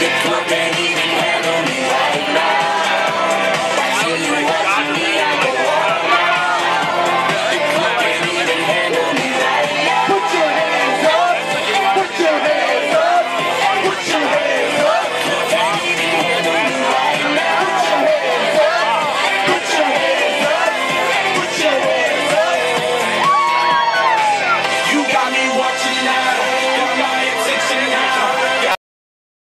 Because